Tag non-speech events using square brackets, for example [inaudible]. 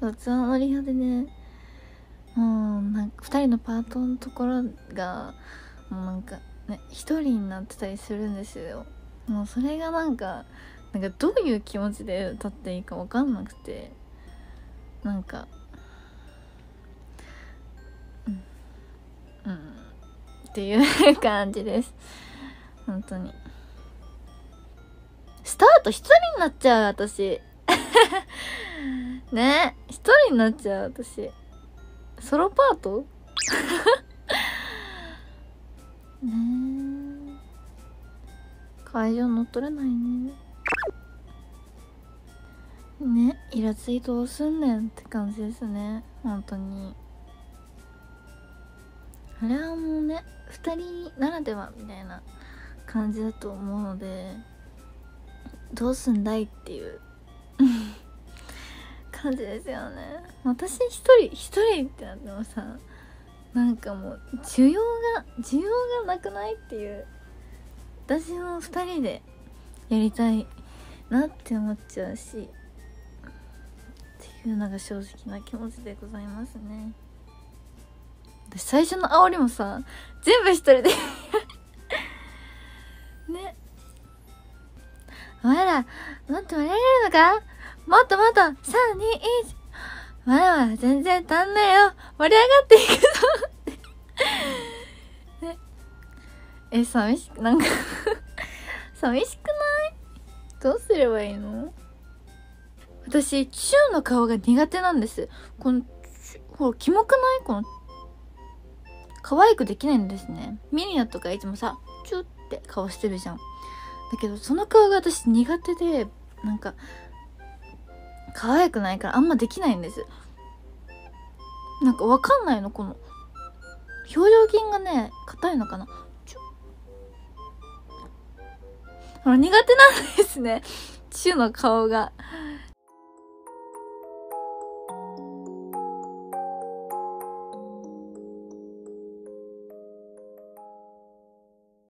そうツアーのリハでね。もうなんか2人のパートのところがもうなんかね1人になってたりするんですよ。もうそれがなんかなんかどういう気持ちで歌っていいか分かんなくて。なんかうんうんっていう感じです。本当に。スタート一人になっちゃう私。[laughs] ね一人になっちゃう私。ソロパート？[laughs] ね。え会場乗っ取れないね。ねイラついどうすんねんって感じですね。本当に。あれはもうね2人ならではみたいな感じだと思うのでどうすんだいっていう感じですよね。私一人一人ってなってもさなんかもう需要が需要がなくないっていう私も2人でやりたいなって思っちゃうしっていうのが正直な気持ちでございますね。私最初の煽りもさ全部一人で。[laughs] ね。お前らもっと盛り上がるのか？もっともっと !3、2、1! まだまだ全然足んねえよ盛り上がっていくぞね。[laughs] え、寂しく、なんか [laughs] 寂しくない？どうすればいいの？私、チューの顔が苦手なんです。この、ほら、キモくない？この、可愛くできないんですね。ミニアとかいつもさ、チューって顔してるじゃん。だけど、その顔が私苦手で、なんか、可愛くないからあんまできないんです。なんかわかんないの？この表情筋がね硬いのかな？ほら苦手なんですね。チュの顔が。